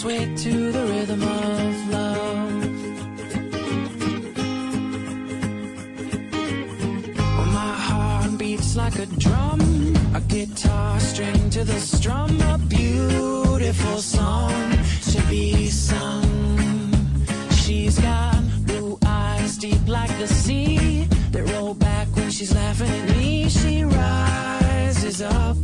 sway to the rhythm of love. My heart beats like a drum, a guitar string to the strum, a beautiful song to be sung. She's got blue eyes deep like the sea that roll back when she's laughing at me. She rises up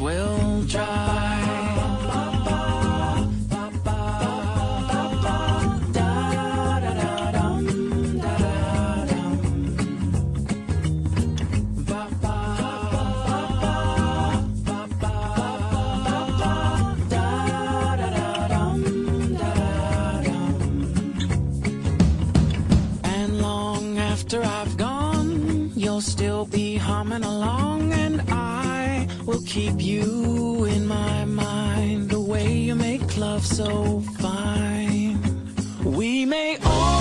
will dry. And long after I've gone, you'll still be humming along, keep you in my mind. The way you make love so fine. We may only